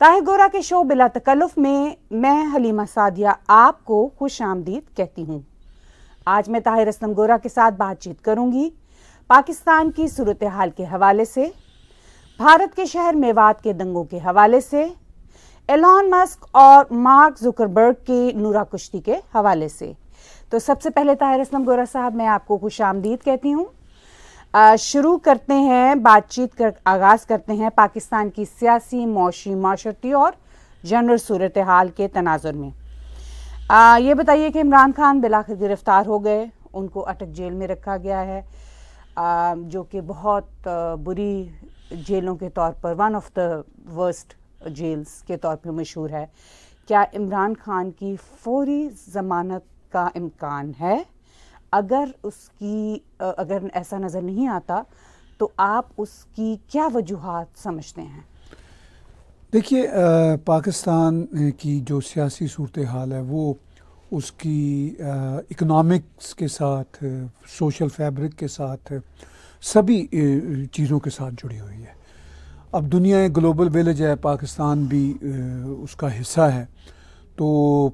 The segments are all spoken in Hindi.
ताहिर गोरा के शो बिला तकल्लुफ में मैं, हलीमा सादिया, आपको खुश आमदीद कहती हूँ। आज मैं ताहिर असलम गोरा के साथ बातचीत करूँगी पाकिस्तान की सूरत हाल के हवाले से, भारत के शहर मेवात के दंगों के हवाले से, एलॉन मस्क और मार्क जुकरबर्ग की नूरा कुश्ती के हवाले से। तो सबसे पहले ताहिर असलम गोरा साहब, मैं आपको खुश आमदीद कहती हूँ। शुरू करते हैं बातचीत कर आगाज़ करते हैं पाकिस्तान की सियासी मौशी माशरती और जनरल सूरत हाल के तनाजुर में। आ, ये बताइए कि इमरान खान बिलाखिर गिरफ़्तार हो गए उनको अटक जेल में रखा गया है। आ, जो कि बहुत बुरी जेलों के तौर पर one of the worst jails के तौर पर मशहूर है। क्या इमरान खान की फौरी ज़मानत का इम्कान है? अगर उसकी अगर ऐसा नज़र नहीं आता तो आप उसकी क्या वजूहत समझते हैं? देखिए पाकिस्तान की जो सियासी सूरत हाल है, वो उसकी इकोनॉमिक्स के साथ सोशल फैब्रिक के साथ, सभी चीज़ों के साथ जुड़ी हुई है। अब दुनिया एक ग्लोबल विलेज है, पाकिस्तान भी उसका हिस्सा है। तो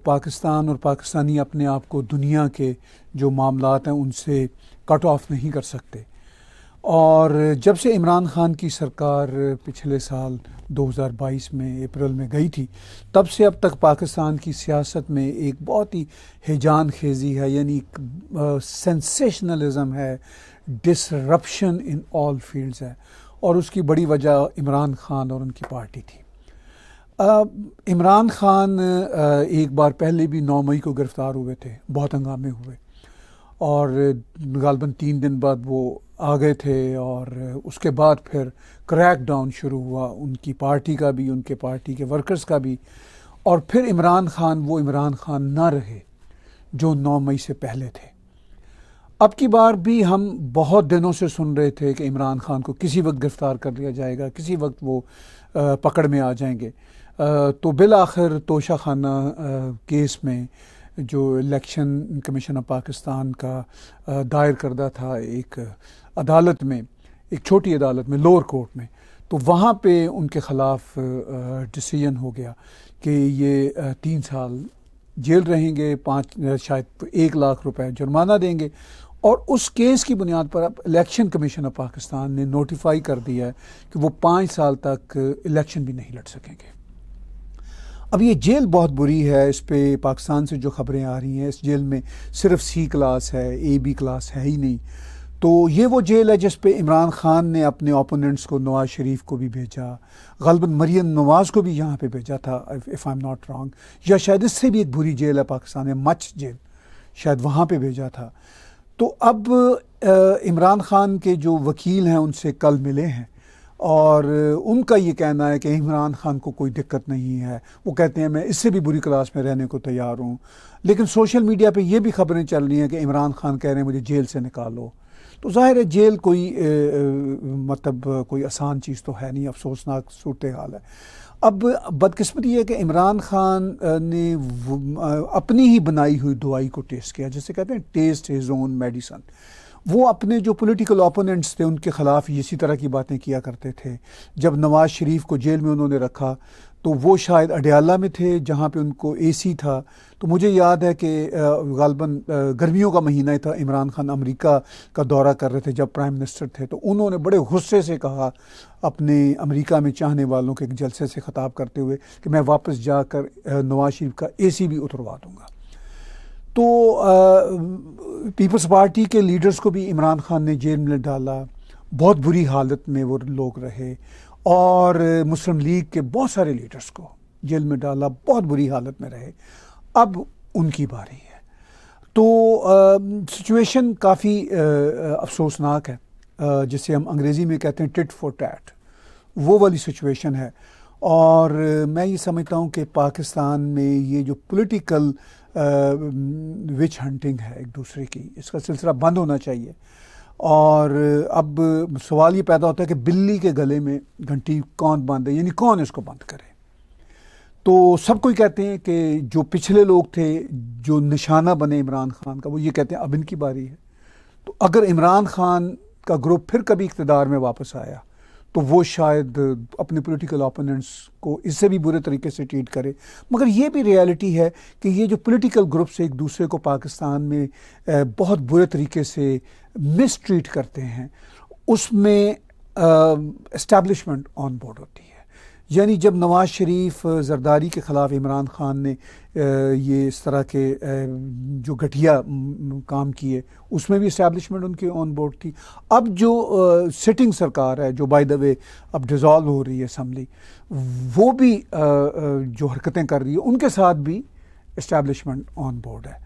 पाकिस्तान और पाकिस्तानी अपने आप को दुनिया के जो मामला हैं, उनसे कट ऑफ़ नहीं कर सकते। और जब से इमरान खान की सरकार पिछले साल 2022 में अप्रैल में गई थी, तब से अब तक पाकिस्तान की सियासत में एक बहुत ही हिजान खेजी है, यानी सेंसेशनलिज्म है डिसरप्शन इन ऑल फील्ड्स है। और उसकी बड़ी वजह इमरान खान और उनकी पार्टी थी। इमरान खान एक बार पहले भी नौ मई को गिरफ़्तार हुए थे, बहुत हंगामे हुए। और गालबन तीन दिन बाद वो आ गए थे और उसके बाद फिर क्रैक डाउन शुरू हुआ उनकी पार्टी का भी, उनके पार्टी के वर्कर्स का भी। और फिर इमरान खान, वो इमरान खान ना रहे, जो नौ मई से पहले थे। अब की बार भी हम बहुत दिनों से सुन रहे थे कि इमरान खान को किसी वक्त गिरफ़्तार कर लिया जाएगा, किसी वक्त वो पकड़ में आ जाएँगे। तो बिल आखिर तोशा खाना केस में जो इलेक्शन कमीशन ऑफ़ पाकिस्तान का दायर करदा था एक अदालत में, एक छोटी अदालत में, लोअर कोर्ट में तो वहाँ पे उनके ख़िलाफ़ डिसीज़न हो गया कि ये तीन साल जेल रहेंगे, पाँच शायद एक लाख रुपए जुर्माना देंगे और उस केस की बुनियाद पर अब इलेक्शन कमीशन ऑफ़ पाकिस्तान ने नोटिफाई कर दिया है कि वो पाँच साल तक इलेक्शन भी नहीं लड़ सकेंगे। अब ये जेल बहुत बुरी है, इस पर पाकिस्तान से जो खबरें आ रही हैं, इस जेल में सिर्फ़ सी क्लास है, ए बी क्लास है ही नहीं। तो ये वो जेल है जिस पे इमरान खान ने अपने ओपोनेंट्स को, नवाज़ शरीफ को भी भेजा, गलबन मरियम नवाज़ को भी यहाँ पे भेजा था if I am not wrong या शायद इससे भी एक बुरी जेल है, पाकिस्तान में मच जेल, शायद वहाँ पे भेजा था। तो अब इमरान खान के जो वकील हैं, उनसे कल मिले हैं। और उनका ये कहना है कि इमरान खान को कोई दिक्कत नहीं है। वो कहते हैं मैं इससे भी बुरी क्लास में रहने को तैयार हूँ। लेकिन सोशल मीडिया पे ये भी खबरें चल रही हैं कि इमरान खान कह रहे हैं मुझे जेल से निकालो। तो ज़ाहिर है जेल कोई ए, मतलब कोई आसान चीज़ तो है नहीं अफसोसनाक सूरत हाल है। अब बदकिस्मती है कि इमरान खान ने अपनी ही बनाई हुई दवाई को टेस्ट किया जैसे कहते हैं टेस्ट इज़ ओन मेडिसन। वो अपने जो पॉलिटिकल ओपोनेंट्स थे, उनके ख़िलाफ़ इसी तरह की बातें किया करते थे। जब नवाज़ शरीफ को जेल में उन्होंने रखा तो वो शायद अडयाला में थे, जहाँ पे उनको एसी था। तो मुझे याद है कि गालबन गर्मियों का महीना था, इमरान खान अमेरिका का दौरा कर रहे थे जब प्राइम मिनिस्टर थे। तो उन्होंने बड़े गुस्से से कहा अपने अमेरिका में चाहने वालों के एक जलसे से ख़ताब करते हुए कि मैं वापस जाकर नवाज़ शरीफ का एसी भी उतरवा दूँगा। तो पीपल्स पार्टी के लीडर्स को भी इमरान खान ने जेल में डाला। बहुत बुरी हालत में वो लोग रहे और मुस्लिम लीग के बहुत सारे लीडर्स को जेल में डाला। बहुत बुरी हालत में रहे। अब उनकी बारी है। तो सिचुएशन काफ़ी अफसोसनाक है। जिसे हम अंग्रेज़ी में कहते हैं टिट फॉर टैट वो वाली सिचुएशन है। और मैं ये समझता हूँ कि पाकिस्तान में ये जो पॉलिटिकल विच हंटिंग है एक दूसरे की। इसका सिलसिला बंद होना चाहिए। और अब सवाल ये पैदा होता है कि बिल्ली के गले में घंटी कौन है यानी कौन इसको बंद करे? तो सब कोई कहते हैं कि जो पिछले लोग थे, जो निशाना बने इमरान खान का, वो ये कहते हैं, अब इनकी बारी है। तो अगर इमरान खान का ग्रुप फिर कभी इकतदार में वापस आया तो वो शायद अपने पॉलिटिकल ओपोनेंट्स को इससे भी बुरे तरीके से ट्रीट करे। मगर ये भी रियलिटी है कि ये जो पॉलिटिकल ग्रुप्स एक दूसरे को पाकिस्तान में बहुत बुरे तरीके से मिस ट्रीट करते हैं, उसमें इस्टेब्लिशमेंट ऑन बोर्ड होती है। यानी जब नवाज़ शरीफ जरदारी के ख़िलाफ़ इमरान ख़ान ने ये इस तरह के जो घटिया काम किए, उसमें भी इस्टेबलिशमेंट उनके ऑन बोर्ड थी। अब जो सिटिंग सरकार है, जो बाय द वे अब डिज़ोल्व हो रही है असम्बली वो भी जो हरकतें कर रही है, उनके साथ भी इस्टेबलिशमेंट ऑन बोर्ड है।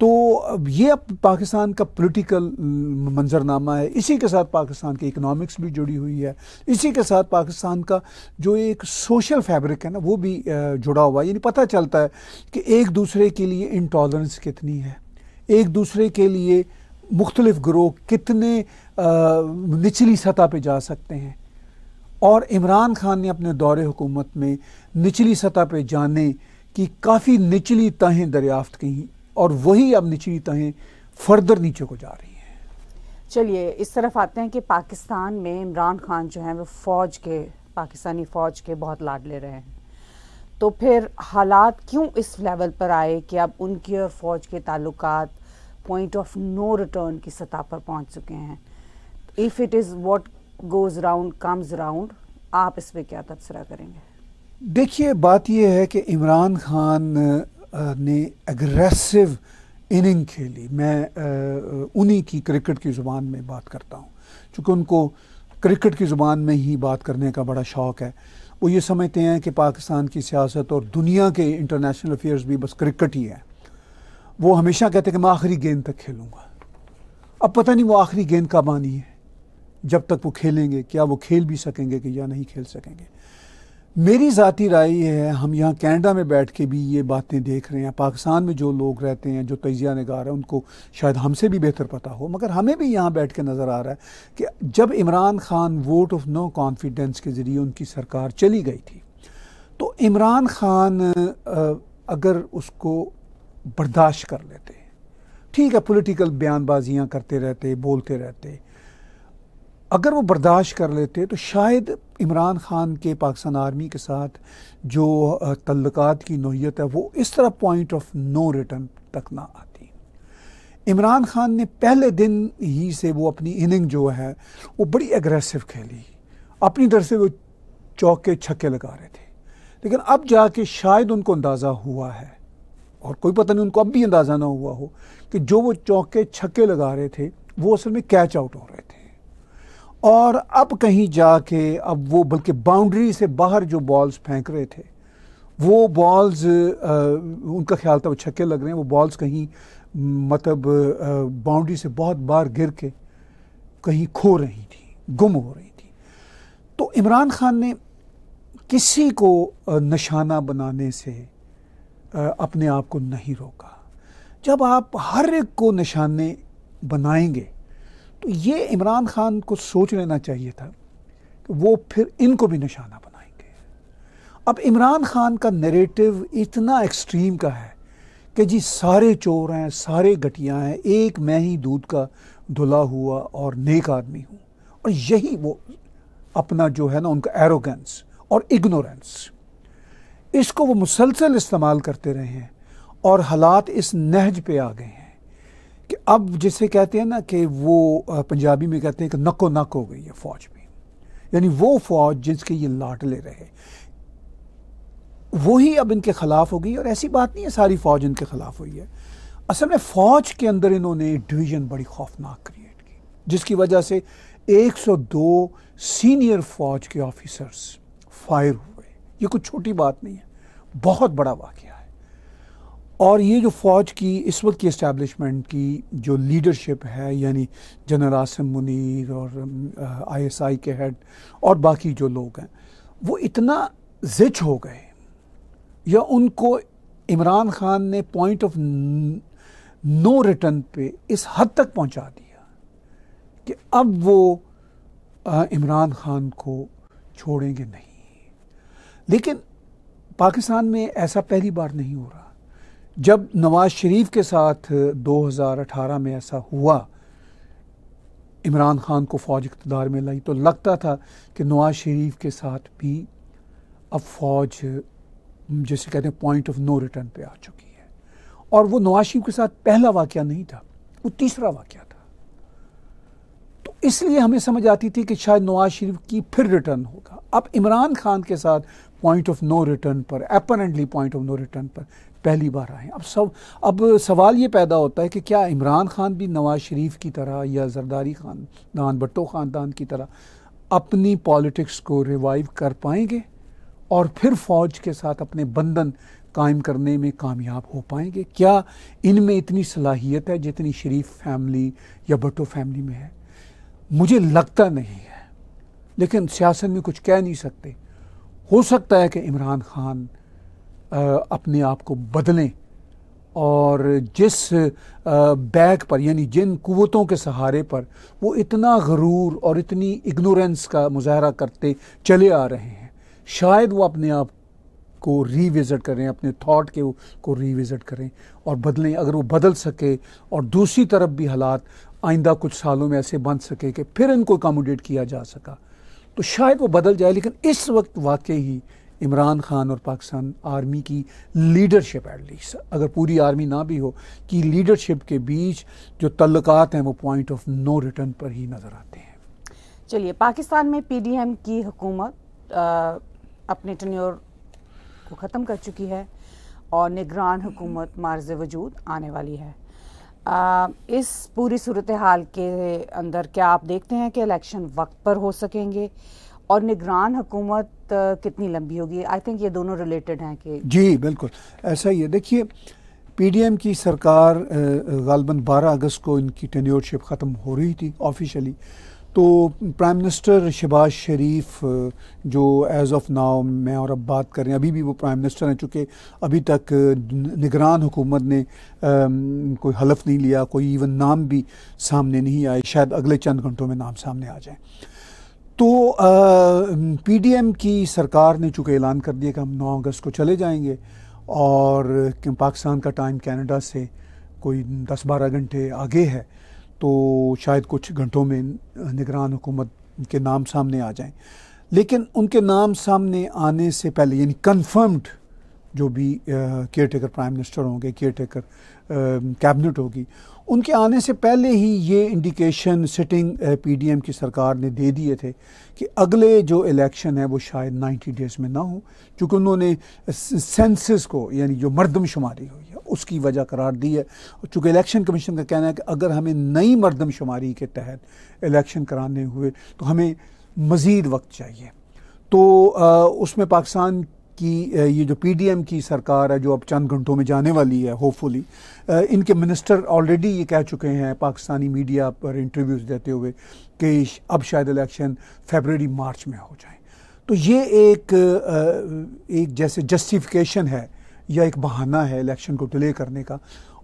तो ये अब पाकिस्तान का पॉलिटिकल मंजरनामा है। इसी के साथ पाकिस्तान की इकोनॉमिक्स भी जुड़ी हुई है। इसी के साथ पाकिस्तान का जो एक सोशल फैब्रिक है ना, वो भी जुड़ा हुआ है। यानी पता चलता है कि एक दूसरे के लिए इंटॉलरेंस कितनी है। एक दूसरे के लिए मुख्तलिफ़ ग्रोह कितने निचली सतह पर जा सकते हैं। और इमरान खान ने अपने दौरे हुकूमत में निचली सतह पर जाने की काफ़ी निचली तहें दरियाफ्त की और वही अब निचली तहें फर्दर नीचे को जा रही हैं। चलिए इस तरफ़ आते हैं कि पाकिस्तान में इमरान खान जो हैं वो फ़ौज के पाकिस्तानी फ़ौज के बहुत लाड ले रहे हैं। तो फिर हालात क्यों इस लेवल पर आए कि अब उनकी और फ़ौज के ताल्लुकात पॉइंट ऑफ़ नो रिटर्न की सतह पर पहुँच चुके हैं? If it is what goes round comes round आप इस पर क्या तबसरा करेंगे? देखिए बात यह है कि इमरान खान ने एग्रेसिव इनिंग खेली। मैं उन्हीं की क्रिकेट की ज़ुबान में बात करता हूँ। चूँकि उनको क्रिकेट की ज़ुबान में ही बात करने का बड़ा शौक़ है। वो ये समझते हैं कि पाकिस्तान की सियासत और दुनिया के इंटरनेशनल अफेयर्स भी बस क्रिकेट ही है। वो हमेशा कहते हैं कि मैं आखिरी गेंद तक खेलूँगा। अब पता नहीं वो आखिरी गेंद का बानी है। जब तक वो खेलेंगे, क्या वो खेल भी सकेंगे कि या नहीं खेल सकेंगे। मेरी ज़ाती राय ये है, हम यहाँ कनाडा में बैठ के भी ये बातें देख रहे हैं, पाकिस्तान में जो लोग रहते हैं, जो तजिया नगार हैं, उनको शायद हमसे भी बेहतर पता हो, मगर हमें भी यहाँ बैठ के नज़र आ रहा है कि जब Imran Khan vote of no confidence के ज़रिए उनकी सरकार चली गई थी तो इमरान खान अगर उसको बर्दाश्त कर लेते, ठीक है पोलिटिकल बयानबाजियाँ करते रहते, बोलते रहते, अगर वो बर्दाश्त कर लेते तो शायद इमरान ख़ान के पाकिस्तान आर्मी के साथ जो तल्लक़ात की नोयत है, वो इस तरह पॉइंट ऑफ़ नो रिटर्न तक ना आती। इमरान ख़ान ने पहले दिन ही से वो अपनी इनिंग जो है, वो बड़ी एग्रेसिव खेली। अपनी तरफ़ से वो चौके छक्के लगा रहे थे। लेकिन अब जाके शायद उनको अंदाज़ा हुआ है, और कोई पता नहीं, उनको अब भी अंदाज़ा ना हुआ हो, कि जो वो चौके छक्के लगा रहे थे, वो असल में कैच आउट हो रहे थे। और अब कहीं जाके, अब वो बल्कि बाउंड्री से बाहर जो बॉल्स फेंक रहे थे, वो बॉल्स उनका ख्याल था वो छक्के लग रहे हैं, वो बॉल्स कहीं मतलब बाउंड्री से बहुत बार गिर के कहीं खो रही थी, गुम हो रही थी। तो इमरान खान ने किसी को निशाना बनाने से अपने आप को नहीं रोका। जब आप हर एक को निशाने बनाएँगे तो ये इमरान खान को सोच लेना चाहिए था कि वो फिर इनको भी निशाना बनाएँगे। अब इमरान खान का नरेटिव इतना एक्सट्रीम का है कि जी सारे चोर हैं, सारे घटिया हैं, एक मैं ही दूध का धुला हुआ और नेक आदमी हूँ। और यही वो अपना जो है ना उनका एरोगेंस और इग्नोरेंस इसको वो मुसलसल इस्तेमाल करते रहे हैं और हालात इस नहज पे आ गए हैं। अब जिसे कहते हैं ना कि वो पंजाबी में कहते हैं कि नको नक हो गई है फौज भी। यानी वो फौज जिसके ये लाडले रहे वही अब इनके खिलाफ हो गई और ऐसी बात नहीं है सारी फौज इनके खिलाफ हुई है। असल में फौज के अंदर इन्होंने डिवीज़न बड़ी खौफनाक क्रिएट की, जिसकी वजह से 102 सीनियर फौज के ऑफिसर्स फायर हुए। ये कुछ छोटी बात नहीं है, बहुत बड़ा वाक्य और ये जो फ़ौज की, इस वक्त की इस्टेब्लिशमेंट की जो लीडरशिप है, यानी जनरल आसम मुनीर और आईएसआई के हेड और बाकी जो लोग हैं, वो इतना जिच हो गए। या उनको इमरान खान ने पॉइंट ऑफ़ नो रिटर्न पे इस हद तक पहुँचा दिया कि अब वो इमरान खान को छोड़ेंगे नहीं। लेकिन पाकिस्तान में ऐसा पहली बार नहीं हो रहा। जब नवाज़ शरीफ के साथ 2018 में ऐसा हुआ, इमरान खान को फ़ौज इकतदार में लाई तो लगता था कि नवाज़ शरीफ के साथ भी अब फ़ौज, जैसे कहते हैं पॉइंट ऑफ़ नो रिटर्न पे आ चुकी है। और वो नवाज़ शरीफ के साथ पहला वाक़ नहीं था, वो तीसरा वाक़ था। तो इसलिए हमें समझ आती थी कि शायद नवाज़ शरीफ की फिर रिटर्न होगा। अब इमरान खान के साथ पॉइंट ऑफ़ नो रिटर्न पर apparently point of no return पर पहली बार आए अब सब, अब सवाल ये पैदा होता है कि क्या इमरान खान भी नवाज़ शरीफ की तरह या जरदारी खानदान, भट्टो ख़ानदान की तरह अपनी पॉलिटिक्स को रिवाइव कर पाएँगे और फिर फ़ौज के साथ अपने बंधन कायम करने में कामयाब हो पाएँगे? क्या इनमें इतनी सलाहियत है जितनी शरीफ फैमिली या भट्टो फैमिली में है? मुझे लगता नहीं है, लेकिन सियासत में कुछ कह नहीं सकते। हो सकता है कि इमरान खान अपने आप को बदलें। और जिस बैग पर, यानी जिन कुतों के सहारे पर, वो इतना गरूर और इतनी इग्नोरेंस का मुजाहरा करते चले आ रहे हैं। शायद वो अपने आप को रीविज़िट करें, अपने थॉट के को रीविज़िट करें और बदलें। अगर वो बदल सके और दूसरी तरफ़ भी हालात आइंदा कुछ सालों में ऐसे बन सके कि फिर इनको अकोमोडेट किया जा सका तो शायद वो बदल जाए। लेकिन इस वक्त वाकई ही इमरान खान और पाकिस्तान आर्मी की लीडरशिप एटलीस्ट अगर पूरी आर्मी ना भी हो कि लीडरशिप के बीच जो तल्लकात हैं वो पॉइंट ऑफ़ नो रिटर्न पर ही नज़र आते हैं। चलिए पाकिस्तान में पीडीएम की हुकूमत अपने टन्योर को ख़त्म कर चुकी है और निगरान हुकूमत मार्ज वजूद आने वाली है। आ, इस पूरी सूरत हाल के अंदर क्या आप देखते हैं कि इलेक्शन वक्त पर हो सकेंगे और निगरान हुकूमत कितनी लंबी होगी? आई थिंक ये दोनों रिलेटेड हैं कि जी, बिल्कुल। ऐसा ही है। देखिए पीडीएम की सरकार गालबन 12 अगस्त को इनकी टेन्योरशिप ख़त्म हो रही थी ऑफिशियली तो प्राइम मिनिस्टर शहबाज शरीफ जो एज़ ऑफ़ नाउ मैं और अब बात करें अभी भी वो प्राइम मिनिस्टर हैं, चूँकि अभी तक निगरान हुकूमत ने कोई हलफ नहीं लिया, कोई इवन नाम भी सामने नहीं आए। शायद अगले चंद घंटों में नाम सामने आ जाए। तो पीडीएम की सरकार ने चूँकि ऐलान कर दिया कि हम 9 अगस्त को चले जाएँगे और पाकिस्तान का टाइम कनाडा से कोई 10-12 घंटे आगे है तो शायद कुछ घंटों में निगरान हुकूमत के नाम सामने आ जाएँ। लेकिन उनके नाम सामने आने से पहले, यानी कन्फर्म्ड जो भी केयर टेकर प्राइम मिनिस्टर होंगे केयर टेकर कैबिनेट होगी उनके आने से पहले ही ये इंडिकेशन सिटिंग पीडीएम की सरकार ने दे दिए थे कि अगले जो इलेक्शन है वो शायद 90 डेज़ में ना हो क्योंकि उन्होंने सेंसस को यानी जो मरदमशुमारी हुई है उसकी वजह करार दी है। चूँकि इलेक्शन कमीशन का कहना है कि अगर हमें नई मरदमशुमारी के तहत इलेक्शन कराने हुए तो हमें मज़ीद वक्त चाहिए। तो आ, उसमें पाकिस्तान कि ये जो पीडीएम की सरकार है, जो अब चंद घंटों में जाने वाली है होपफुली इनके मिनिस्टर ऑलरेडी ये कह चुके हैं पाकिस्तानी मीडिया पर इंटरव्यूज़ देते हुए कि अब शायद इलेक्शन फेबररी मार्च में हो जाए। तो ये एक एक जैसे जस्टिफिकेशन है या एक बहाना है इलेक्शन को डिले करने का।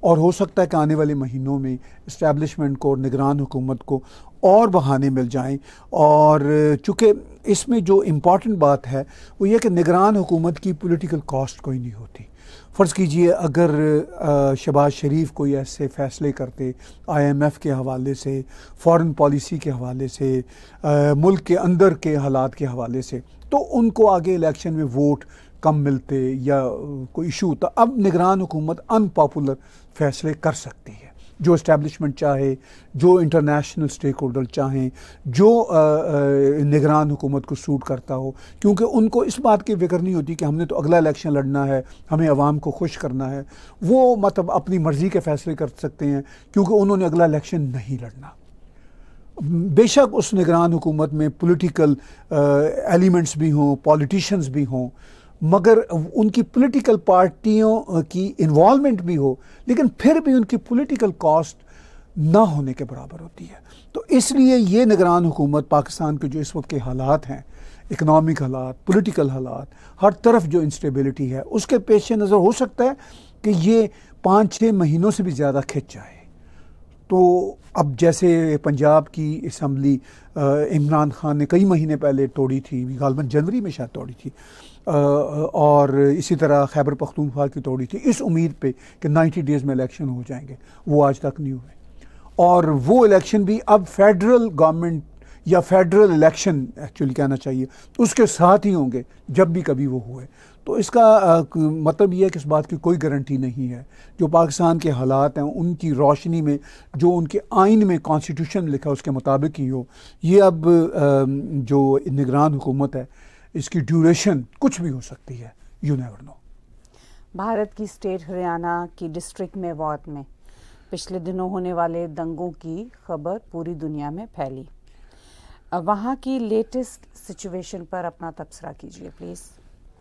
और हो सकता है कि आने वाले महीनों में इस्टेब्लिशमेंट को और निगरान हुकूमत को और बहाने मिल जाएँ। और चूँकि इसमें जो इंपॉर्टेंट बात है वो ये कि निगरान हुकूमत की पॉलिटिकल कॉस्ट कोई नहीं होती। फ़र्ज़ कीजिए अगर शबाज शरीफ कोई ऐसे फ़ैसले करते आईएमएफ के हवाले से फॉरेन पॉलिसी के हवाले से आ, मुल्क के अंदर के हालात के हवाले से तो उनको आगे इलेक्शन में वोट कम मिलते या कोई इशू होता, अब निगरान हुकूमत अनपॉपुलर फ़ैसले कर सकती है। जो इस्टेबलिशमेंट चाहे, जो इंटरनेशनल स्टेक होल्डर चाहें, जो निगरान हुकूमत को सूट करता हो, क्योंकि उनको इस बात की फ़िक्र नहीं होती कि हमने तो अगला इलेक्शन लड़ना है, हमें आवाम को खुश करना है। वो मतलब अपनी मर्ज़ी के फैसले कर सकते हैं, क्योंकि उन्होंने अगला इलेक्शन नहीं लड़ना। बेशक उस निगरान हुकूमत में पॉलिटिकल एलिमेंट्स भी हों पॉलिटिशियंस भी हों मगर उनकी पॉलिटिकल पार्टियों की इन्वॉल्वमेंट भी हो, लेकिन फिर भी उनकी पॉलिटिकल कॉस्ट ना होने के बराबर होती है। तो इसलिए ये निगरान हुकूमत, पाकिस्तान के जो इस वक्त के हालात हैं इकनॉमिक हालात पॉलिटिकल हालात, हर तरफ़ जो इंस्टेबिलिटी है, उसके पेश नज़र हो सकता है कि ये पाँच छः महीनों से भी ज़्यादा खिंच जाए। तो अब जैसे पंजाब की इसम्बली इमरान खान ने कई महीने पहले तोड़ी थी, गालबन जनवरी में शायद तोड़ी थी और इसी तरह खैबर पख्तूनख्वा की तोड़ी थी। इस उम्मीद पे कि 90 डेज़ में इलेक्शन हो जाएँगे। वो आज तक नहीं हुए। और वो इलेक्शन भी अब फेडरल गवर्नमेंट या फेडरल इलेक्शन एक्चुअली कहना चाहिए उसके साथ ही होंगे, जब भी कभी वो हुए। तो इसका मतलब यह है कि इस बात की कोई गारंटी नहीं है। जो पाकिस्तान के हालात हैं, उनकी रोशनी में, जो उनके आइन में कॉन्स्टिट्यूशन लिखा उसके मुताबिक ही हो। ये अब जो निगरान हुकूमत है इसकी ड्यूरेशन कुछ भी हो सकती है यू नेवर नो भारत की स्टेट हरियाणा की डिस्ट्रिक्ट मेवात में। पिछले दिनों होने वाले दंगों की खबर पूरी दुनिया में फैली। वहाँ की लेटेस्ट सिचुएशन पर अपना तबसरा कीजिए प्लीज़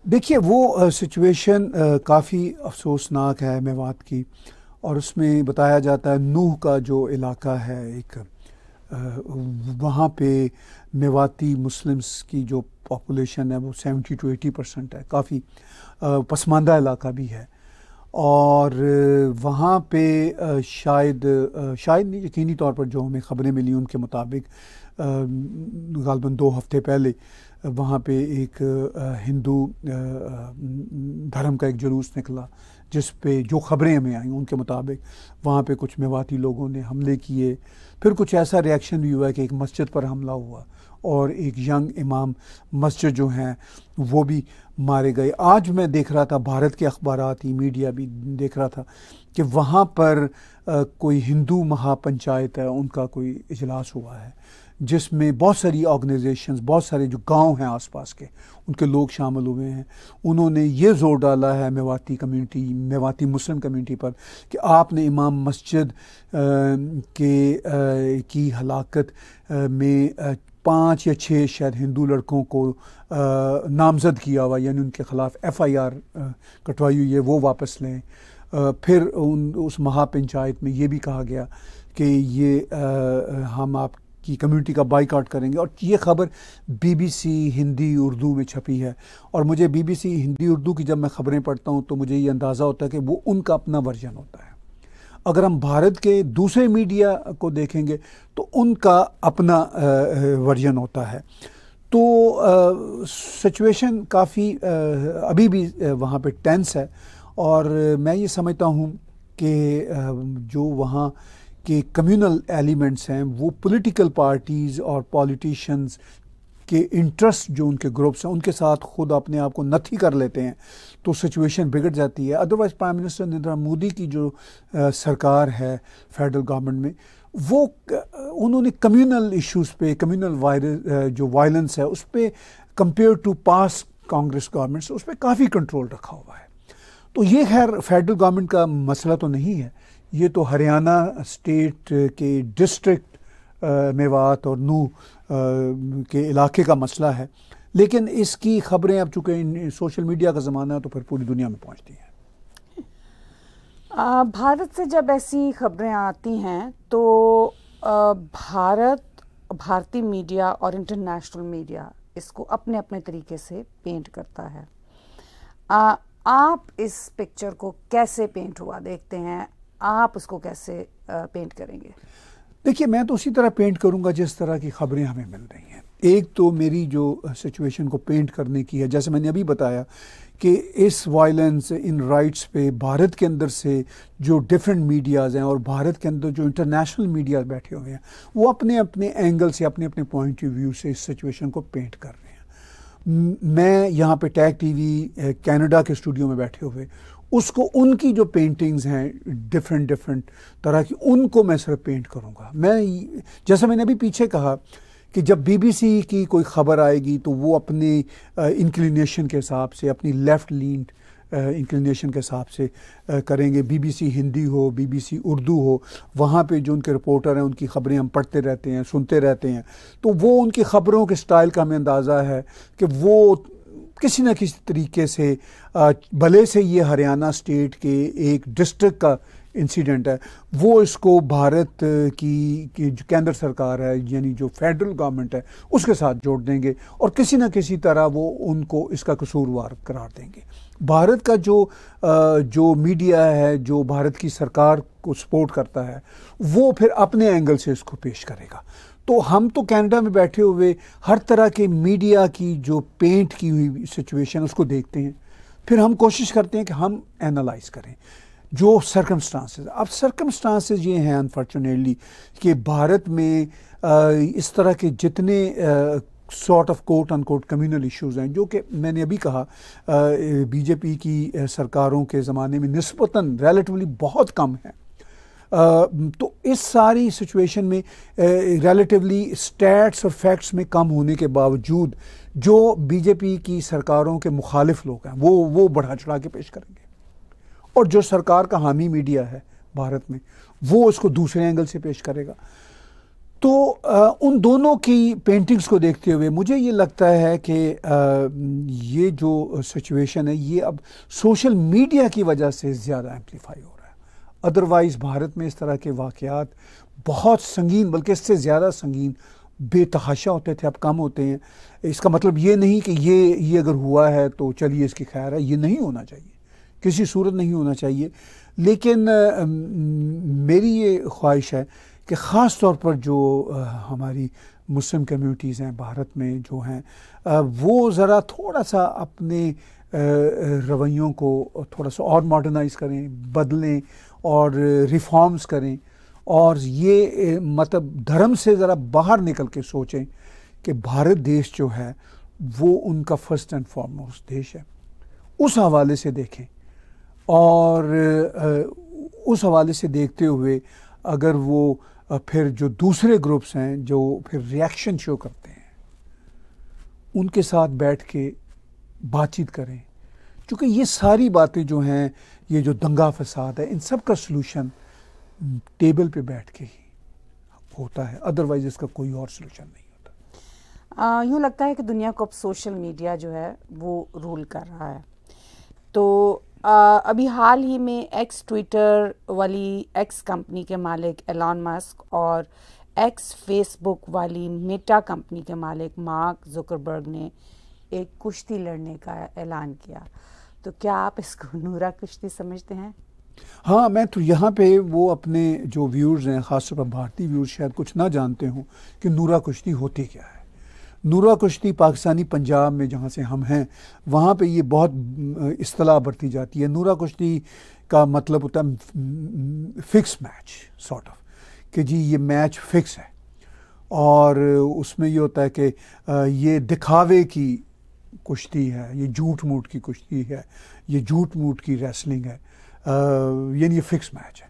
देखिए वो सिचुएशन काफ़ी अफसोसनाक है मेवात की। और उसमें बताया जाता है नूह का जो इलाका है एक वहाँ पे मेवाती मुस्लिम्स की जो पॉपुलेशन है वो सेवेंटी टू एटी परसेंट है। काफ़ी पसमानदा इलाका भी है। और वहाँ पे शायद शायद नहीं, यकीनी तौर पर जो हमें ख़बरें मिली उनके मुताबिक गालबन दो हफ़्ते पहले वहाँ पे एक हिंदू धर्म का एक जुलूस निकला जिस पे जो ख़बरें हमें आई उनके मुताबिक वहाँ पे कुछ मेवाती लोगों ने हमले किए। फिर कुछ ऐसा रिएक्शन भी हुआ कि एक मस्जिद पर हमला हुआ और एक यंग इमाम मस्जिद जो हैं वो भी मारे गए। आज मैं देख रहा था भारत के अखबार ही मीडिया भी देख रहा था कि वहाँ पर आ, कोई हिंदू महापंचायत है उनका कोई इजलास हुआ है। जिसमें बहुत सारी ऑर्गेनाइजेशंस बहुत सारे जो गाँव हैं आसपास के उनके लोग शामिल हुए हैं। उन्होंने ये ज़ोर डाला है Mewati community Mewati Muslim community पर कि आपने इमाम मस्जिद आ, के आ, की हलाकत में पाँच या छः शायद हिंदू लड़कों को नामजद किया हुआ यानी उनके ख़िलाफ़ एफ़ आई आर कटवाई हुई है वो वापस लें। आ, फिर उन उस महापंचायत में ये भी कहा गया कि ये आ, हम आप की कम्युनिटी का बाइकआउट करेंगे। और ये खबर बीबीसी हिंदी उर्दू में छपी है। और मुझे बीबीसी हिंदी उर्दू की जब मैं ख़बरें पढ़ता हूँ तो मुझे ये अंदाज़ा होता है कि वो उनका अपना वर्जन होता है। अगर हम भारत के दूसरे मीडिया को देखेंगे तो उनका अपना वर्जन होता है। तो सिचुएशन काफ़ी अभी भी वहाँ पे टेंस है। और मैं ये समझता हूँ कि जो वहाँ के कम्युनल एलिमेंट्स हैं वो पॉलिटिकल पार्टीज़ और पॉलिटिशियंस के इंटरेस्ट जो उनके ग्रुप्स हैं उनके साथ खुद अपने आप को नथी कर लेते हैं तो सिचुएशन बिगड़ जाती है। Otherwise prime minister Narendra Modi की जो आ, सरकार है फेडरल गवर्नमेंट में वो उन्होंने कम्युनल इश्यूज़ पे कम्युनल जो वायलेंस है उस पर compare to past Congress governments उस पर काफ़ी कंट्रोल रखा हुआ है। तो ये खैर फेडरल गवर्नमेंट का मसला तो नहीं है ये तो हरियाणा स्टेट के डिस्ट्रिक्ट मेवात और नू के इलाके का मसला है। लेकिन इसकी खबरें अब चूँकि सोशल मीडिया का ज़माना है तो फिर पूरी दुनिया में पहुँचती हैं। भारत से जब ऐसी खबरें आती हैं तो भारत भारतीय मीडिया और इंटरनेशनल मीडिया इसको अपने अपने तरीके से पेंट करता है। आ, आप इस पिक्चर को कैसे पेंट हुआ देखते हैं? आप उसको कैसे पेंट करेंगे? देखिए, मैं तो उसी तरह पेंट करूँगा जिस तरह की खबरें हमें मिल रही हैं। एक तो मेरी जो सिचुएशन को पेंट करने की है, जैसे मैंने अभी बताया कि इस वायलेंस इन राइट्स पे भारत के अंदर से जो डिफरेंट मीडियाज़ हैं और भारत के अंदर जो इंटरनेशनल मीडिया बैठे हुए हैं, वो अपने अपने एंगल से अपने अपने पॉइंट ऑफ़ व्यू से इस सिचुएशन को पेंट कर रहे हैं। मैं यहाँ पे टैग टीवी कनाडा के स्टूडियो में बैठे हुए उसको उनकी जो पेंटिंग्स हैं डिफरेंट डिफरेंट तरह की, उनको मैं सिर्फ़ पेंट करूँगा। मैं जैसा मैंने अभी पीछे कहा कि जब बीबीसी की कोई ख़बर आएगी तो वो अपने इंक्लिनेशन के हिसाब से, अपनी लेफ़्ट लीन इंक्लिनेशन के हिसाब से करेंगे। बीबीसी हिंदी हो बीबीसी उर्दू हो, वहाँ पे जो उनके रिपोर्टर हैं, उनकी ख़बरें हम पढ़ते रहते हैं, सुनते रहते हैं। तो वो उनकी ख़बरों के स्टाइल का हमें अंदाज़ा है कि वो किसी न किसी तरीके से भले से ये हरियाणा स्टेट के एक डिस्ट्रिक्ट का इंसिडेंट है वो इसको भारत की, की जो केंद्र सरकार है यानी जो फेडरल गवर्नमेंट है उसके साथ जोड़ देंगे और किसी न किसी तरह वो उनको इसका कसूरवार करार देंगे। भारत का जो जो मीडिया है जो भारत की सरकार को सपोर्ट करता है वो फिर अपने एंगल से इसको पेश करेगा। तो हम तो कनाडा में बैठे हुए हर तरह के मीडिया की जो पेंट की हुई सिचुएशन उसको देखते हैं। फिर हम कोशिश करते हैं कि हम एनालाइज करें। जो सरकमस्टांसेस अब सरकमस्टांसेस ये हैं अनफॉर्चुनेटली कि भारत में आ, इस तरह के जितने sort of quote unquote communal issues हैं जो कि मैंने अभी कहा बीजेपी की सरकारों के ज़माने में नस्बता रिलेटिवली बहुत कम है। तो इस सारी सिचुएशन में रिलेटिवली स्टैट्स और फैक्ट्स में कम होने के बावजूद जो बीजेपी की सरकारों के मुखालिफ लोग हैं वो वो बढ़ा चढ़ा के पेश करेंगे। और जो सरकार का हामी मीडिया है भारत में वो उसको दूसरे एंगल से पेश करेगा। तो आ, उन दोनों की पेंटिंग्स को देखते हुए मुझे ये लगता है कि ये जो सिचुएशन है ये अब सोशल मीडिया की वजह से ज़्यादा एम्पलीफाई हो। अदरवाइज़ भारत में इस तरह के वाक़ात बहुत संगीन, बल्कि इससे ज़्यादा संगीन बेतहाशा होते थे, अब कम होते हैं। इसका मतलब ये नहीं कि ये ये अगर हुआ है तो चलिए इसकी खैर है, ये नहीं होना चाहिए। किसी सूरत नहीं होना चाहिए। लेकिन मेरी ये ख्वाहिश है कि ख़ास तौर पर जो हमारी मुस्लिम कम्युनिटीज़ हैं, भारत में जो हैं वो ज़रा थोड़ा सा अपने रवैयों को थोड़ा सा और मॉडर्नाइज़ करें, बदलें और रिफॉर्म्स करें और ये मतलब धर्म से ज़रा बाहर निकल के सोचें कि भारत देश जो है, वो उनका फ़र्स्ट एंड फॉरमोस्ट देश है। उस हवाले से देखें और उस हवाले से देखते हुए अगर वो फिर जो दूसरे ग्रुप्स हैं, जो फिर रिएक्शन शो करते हैं, उनके साथ बैठ के बातचीत करें। क्योंकि ये सारी बातें जो हैं ये जो दंगा फसाद है इन सब का सलूशन टेबल पे बैठ के ही होता है। अदरवाइज़ इसका कोई और सलूशन नहीं होता। यूँ लगता है कि दुनिया को अब सोशल मीडिया जो है वो रूल कर रहा है। तो आ, अभी हाल ही में एक्स ट्विटर वाली एक्स कंपनी के मालिक एलॉन मस्क और एक्स फेसबुक वाली मेटा कंपनी के मालिक मार्क जुकरबर्ग ने एक कुश्ती लड़ने का ऐलान किया। तो क्या आप इसको नूरा कुश्ती समझते हैं? हाँ मैं तो यहाँ पे वो अपने जो व्यूर्स हैं, ख़ासतौर पर भारतीय व्यूर्स शायद कुछ ना जानते हों कि नूरा कुश्ती होती क्या है। नूरा कुश्ती पाकिस्तानी पंजाब में जहाँ से हम हैं, वहाँ पे ये बहुत असलाह बरती जाती है। नूरा कुश्ती का मतलब होता है फिक्स मैच सॉर्ट ऑफ़ कि जी ये मैच फिक्स है। और उसमें ये होता है कि ये दिखावे की कुश्ती है, ये झूठ मूठ की कुश्ती है, ये झूठ मूठ की रेसलिंग है यानी ये फिक्स मैच है।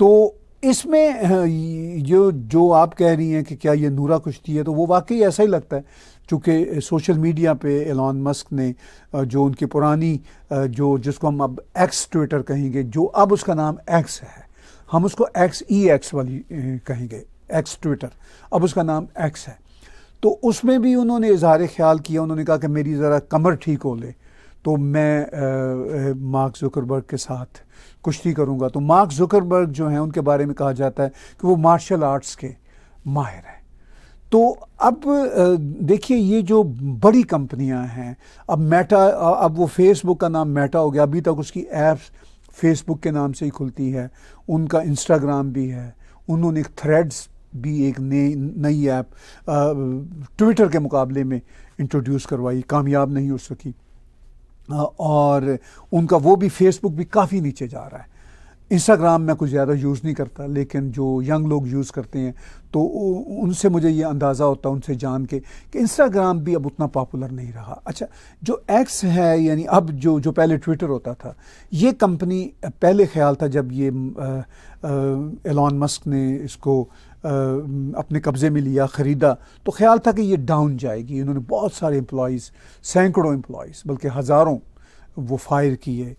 तो इसमें जो जो आप कह रही हैं कि क्या ये नूरा कुश्ती है तो वो वाकई ऐसा ही लगता है, चूँकि सोशल मीडिया पे एलॉन मस्क ने जो उनकी पुरानी जो जिसको हम अब एक्स ट्विटर कहेंगे, जो अब उसका नाम एक्स है, हम उसको एक्स ई एक्स वाली कहेंगे एक्स ट्विटर अब उसका नाम एक्स है। तो उसमें भी उन्होंने इजहार ख्याल किया, उन्होंने कहा कि मेरी ज़रा कमर ठीक हो ले तो मैं मार्क जुकरबर्ग के साथ कुश्ती करूँगा। तो मार्क जुकरबर्ग जो हैं, उनके बारे में कहा जाता है कि वो मार्शल आर्ट्स के माहिर हैं। तो अब देखिए, ये जो बड़ी कंपनियाँ हैं, अब मेटा अब वो फेसबुक का नाम मेटा हो गया। अभी तक उसकी ऐप्स फेसबुक के नाम से ही खुलती है। उनका इंस्टाग्राम भी है। उन्होंने थ्रेड्स भी एक नई नई ऐप ट्विटर के मुकाबले में इंट्रोड्यूस करवाई, कामयाब नहीं हो सकी। और उनका वो भी फेसबुक भी काफ़ी नीचे जा रहा है। इंस्टाग्राम मैं कुछ ज़्यादा यूज़ नहीं करता, लेकिन जो यंग लोग यूज़ करते हैं तो उनसे मुझे ये अंदाज़ा होता है, उनसे जान के कि इंस्टाग्राम भी अब उतना पॉपुलर नहीं रहा। अच्छा जो एक्स है, यानी अब जो जो पहले ट्विटर होता था, ये कंपनी पहले ख्याल था जब ये एलॉन मस्क ने इसको अपने कब्ज़े में लिया, ख़रीदा तो ख्याल था कि ये डाउन जाएगी। इन्होंने बहुत सारे एम्प्लॉज़ सैकड़ों एम्प्लॉज़ बल्कि हज़ारों वो फायर किए।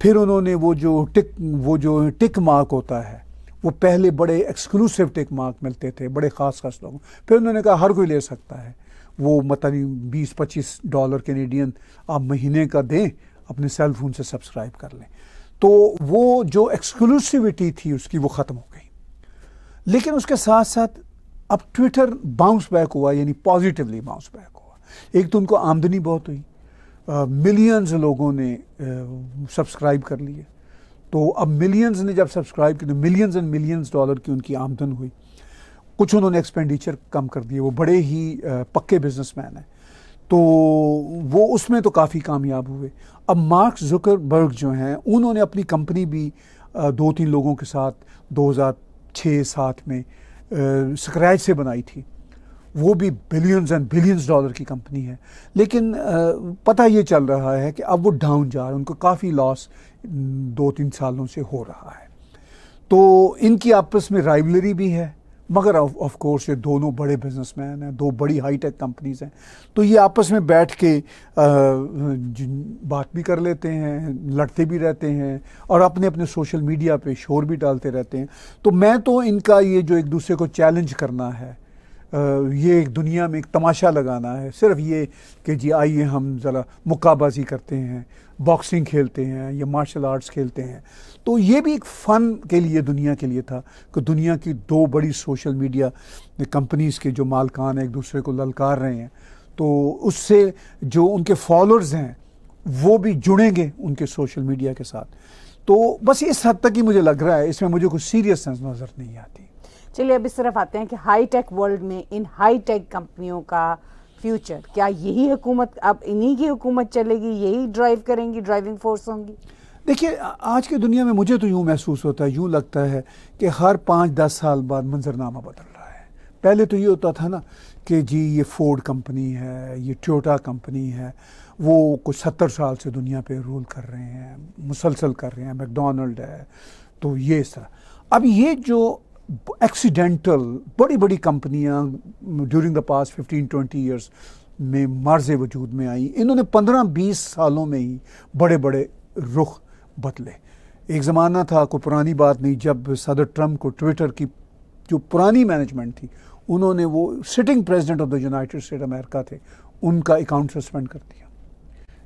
फिर उन्होंने वो जो टिक वो जो टिक मार्क होता है, वो पहले बड़े एक्सक्लूसिव टिक मार्क मिलते थे, बड़े ख़ास खास लोगों फिर उन्होंने कहा, हर कोई ले सकता है। वो मतलब बीस पच्चीस डॉलर कैनेडियन आप महीने का दें, अपने सेल फ़ोन से सब्सक्राइब कर लें। तो वो जो एक्सक्लूसिविटी थी, उसकी वो ख़त्म हो गई। लेकिन उसके साथ साथ अब ट्विटर बाउंस बैक हुआ, यानी पॉजिटिवली बाउंस बैक हुआ। एक तो उनको आमदनी बहुत हुई। मिलियंस लोगों ने सब्सक्राइब कर लिए। तो अब मिलियंस ने जब सब्सक्राइब किया तो मिलियंस एंड मिलियंस डॉलर की उनकी आमदन हुई। कुछ उन्होंने एक्सपेंडिचर कम कर दिए। वो बड़े ही पक्के बिजनेसमैन हैं। तो वो उसमें तो काफ़ी कामयाब हुए। अब मार्क्स जुकरबर्ग जो हैं, उन्होंने अपनी कंपनी भी दो तीन लोगों के साथ 2006-7 में स्क्रैच से बनाई थी। वो भी बिलियंस एंड बिलियंस डॉलर की कंपनी है। लेकिन पता ये चल रहा है कि अब वो डाउन जा रहा है। उनको काफ़ी लॉस दो तीन सालों से हो रहा है। तो इनकी आपस में राइवलरी भी है। मगर ऑफ़ कोर्स ये दोनों बड़े बिजनेसमैन हैं, दो बड़ी हाई टेक कंपनीज़ हैं। तो ये आपस में बैठ के बात भी कर लेते हैं, लड़ते भी रहते हैं और अपने अपने सोशल मीडिया पे शोर भी डालते रहते हैं। तो मैं तो इनका ये जो एक दूसरे को चैलेंज करना है ये एक दुनिया में एक तमाशा लगाना है। सिर्फ़ ये कि जी आइए हम ज़रा मुक्काबाजी करते हैं। बॉक्सिंग खेलते हैं, या मार्शल आर्ट्स खेलते हैं। तो ये भी एक फ़न के लिए, दुनिया के लिए था कि दुनिया की दो बड़ी सोशल मीडिया कंपनीज़ के जो मालकान एक दूसरे को ललकार रहे हैं। तो उससे जो उनके फॉलोअर्स हैं, वो भी जुड़ेंगे उनके सोशल मीडिया के साथ। तो बस इस हद तक ही मुझे लग रहा है, इसमें मुझे कुछ सीरियसनेस नज़र नहीं आती। चलिए अब इस तरफ़ आते हैं कि हाई टेक वर्ल्ड में इन हाई टेक कंपनियों का फ्यूचर क्या यही हुकूमत, अब इन्हीं की हुकूमत चलेगी, यही ड्राइव करेंगी ड्राइविंग फोर्स होंगी? देखिए, आज की दुनिया में मुझे तो यूँ महसूस होता है, यूँ लगता है कि हर पाँच दस साल बाद मंजरनामा बदल रहा है। पहले तो ये होता था ना कि जी, ये फोर्ड कंपनी है, ये टोटा कंपनी है, वो कुछ सत्तर साल से दुनिया पे रूल कर रहे हैं, मुसलसल कर रहे हैं मैकडोनल्ड है तो ये इस तरह। अब ये जो एक्सीडेंटल बड़ी बड़ी कंपनियाँ during the past fifteen twenty years में मर्ज वजूद में आई। इन्होंने पंद्रह, बीस सालों में ही बड़े बड़े रुख बदले। एक ज़माना था, कोई पुरानी बात नहीं, जब सदर ट्रंप को ट्विटर की जो पुरानी मैनेजमेंट थी, उन्होंने वो sitting president of the United State America थे, उनका अकाउंट सस्पेंड कर दिया।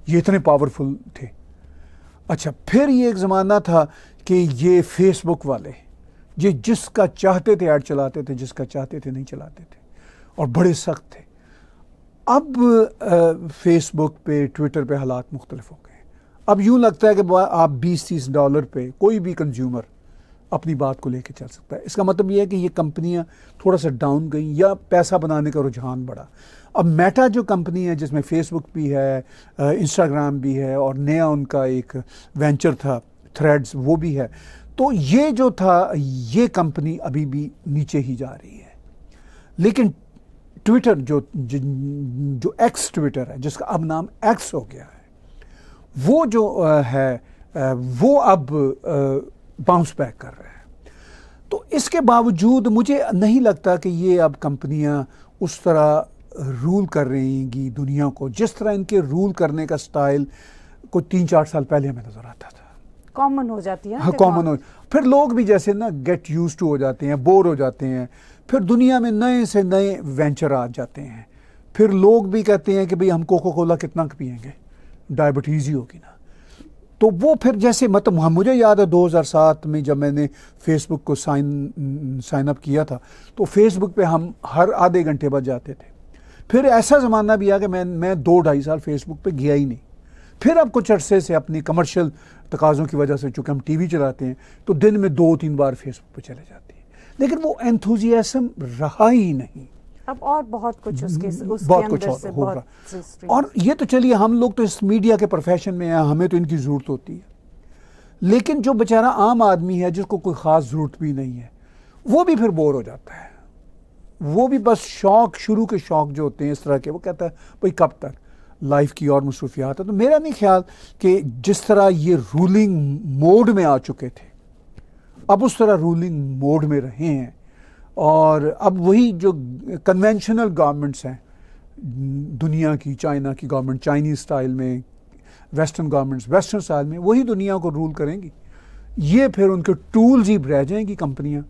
ये इतने पावरफुल थे। अच्छा फिर ये एक ज़माना था कि ये फेसबुक वाले ये जिसका चाहते थे ऐड चलाते थे, जिसका चाहते थे नहीं चलाते थे। और बड़े सख्त थे। अब फेसबुक पे ट्विटर पे हालात मुख्तलिफ़ हो गए। अब यूँ लगता है कि आप बीस तीस डॉलर पे कोई भी कंज्यूमर अपनी बात को लेके चल सकता है। इसका मतलब यह है कि ये कंपनियाँ थोड़ा सा डाउन गई या पैसा बनाने का रुझान बढ़ा। अब मेटा जो कंपनी है, जिसमें फेसबुक भी है इंस्टाग्राम भी है, और नया उनका एक वेंचर था थ्रेड्स वो भी है तो ये जो था, ये कंपनी अभी भी नीचे ही जा रही है। लेकिन ट्विटर जो जो एक्स ट्विटर है, जिसका अब नाम एक्स हो गया है, वो जो है वो अब बाउंस बैक कर रहा है। तो इसके बावजूद मुझे नहीं लगता कि ये अब कंपनियाँ उस तरह रूल कर रहेंगी दुनिया को, जिस तरह इनके रूल करने का स्टाइल को तीन चार साल पहले हमें नज़र आता था। कॉमन हो जाती है हाँ कॉमन हो फिर लोग भी जैसे ना गेट यूज़ टू हो जाते हैं बोर हो जाते हैं फिर दुनिया में नए से नए वेंचर आ जाते हैं। फिर लोग भी कहते हैं कि भाई हम कोको कोला कितना पियेंगे? डायबिटीज़ ही होगी ना। तो वो फिर जैसे मतलब हाँ मुझे याद है 2007 में जब मैंने फेसबुक को साइन साइन अप किया था तो फेसबुक पे हम हर आधे घंटे बाद जाते थे। फिर ऐसा ज़माना भी आ कि मैं मैं दो ढाई साल फेसबुक पे गया ही नहीं। फिर अब कुछ अरसे से अपनी कमर्शियल तकाज़ों की वजह से चूँकि हम टीवी चलाते हैं तो दिन में दो तीन बार फेसबुक पर चले जाते हैं। लेकिन वो एंथुजियासम रहा ही नहीं। अब और बहुत कुछ उसके, हम्म, उसके बहुत कुछ और होगा। और ये तो चलिए हम लोग तो इस मीडिया के प्रोफेशन में हैं हमें तो इनकी ज़रूरत होती है। लेकिन जो बेचारा आम आदमी है जिसको कोई ख़ास ज़रूरत भी नहीं है वो भी फिर बोर हो जाता है। वो भी बस शौक शुरू के शौक जो होते हैं इस तरह के वो कहता है भाई कब तक लाइफ की और मसरूफियात है। तो मेरा नहीं ख्याल कि जिस तरह ये रूलिंग मोड में आ चुके थे, अब उस तरह रूलिंग मोड में रहे हैं। और अब वही जो कन्वेंशनल गवर्नमेंट्स हैं, दुनिया की, चाइना की गवर्नमेंट चाइनीज़ स्टाइल में वेस्टर्न गवर्नमेंट्स वेस्टर्न स्टाइल में, वही दुनिया को रूल करेंगी। ये फिर उनके टूल्स ही रह जाएँगी कंपनियाँ।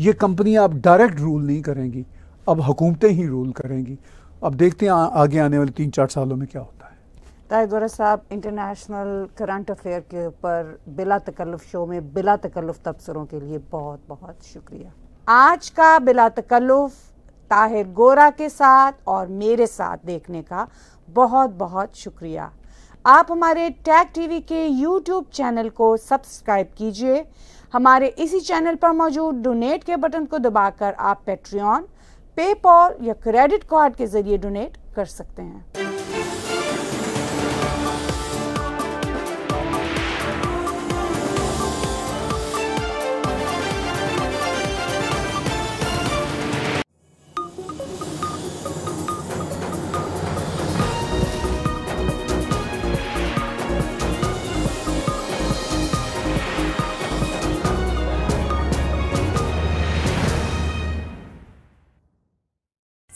ये कंपनियाँ अब डायरेक्ट रूल नहीं करेंगी, अब हुकूमतें ही रूल करेंगी। अब देखते हैं आगे आने वाले तीन चार सालों में क्या होता है। ताहिर साहब इंटरनेशनल करंट अफेयर के ऊपर बिला तकल्लुफ शो में बिला तकल्लुफ तबसरों के लिए बहुत बहुत शुक्रिया। आज का बिला तकल्लुफ ताहिर गोरा के साथ और मेरे साथ देखने का बहुत बहुत शुक्रिया। आप हमारे टैग टीवी के यूट्यूब चैनल को सब्सक्राइब कीजिए। हमारे इसी चैनल पर मौजूद डोनेट के बटन को दबाकर आप पेट्रियन पेपॉल या क्रेडिट कार्ड के ज़रिए डोनेट कर सकते हैं।